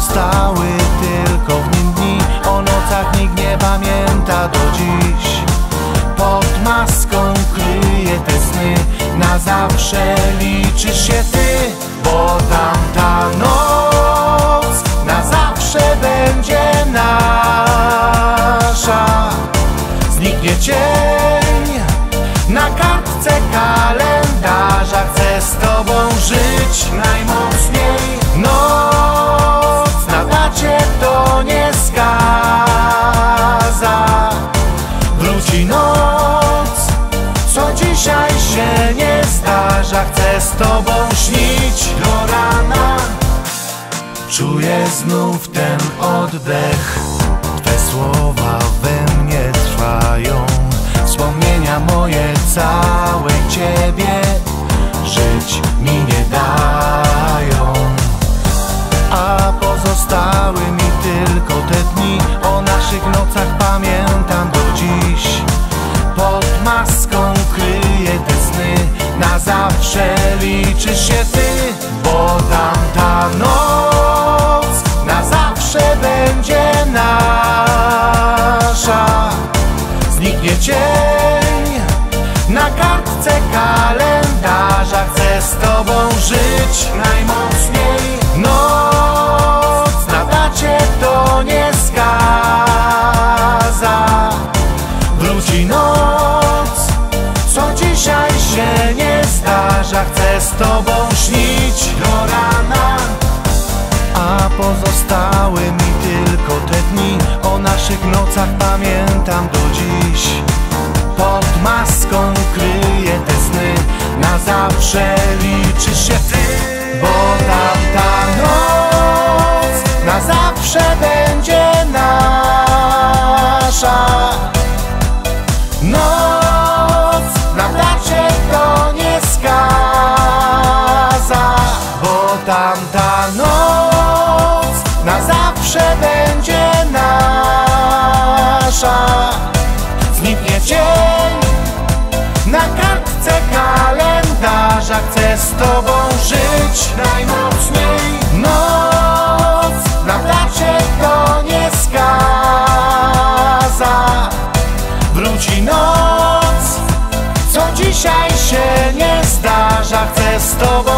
Zostały tylko w nim dni. O nocach nikt nie pamięta do dziś. Pod maską kryje te sny. Na zawsze liczysz się ty. Dzisiaj się nie zdarza Chcę z tobą śnić do rana. Czuję znów ten oddech. Twe słowa we mnie trwają. Wspomnienia moje całej Ciebie Żyć mi nie dają Zniknie cień Na kartce kalendarza Chcę z Tobą żyć najmocniej. Noc na dacie to nie skaza. Wróci noc, co dzisiaj się nie zdarza. Chcę z Tobą śnić do rana. A pozostały naszych nocach pamiętam do dziś. Pod maską kryję te sny Na zawsze liczysz się Ty. Bo tamta noc Na zawsze będzie Zniknie cień. Na kartce kalendarza Chcę z tobą żyć najmocniej. Noc na dacie to nie skaza. Wróci noc, co dzisiaj się nie zdarza Chcę z tobą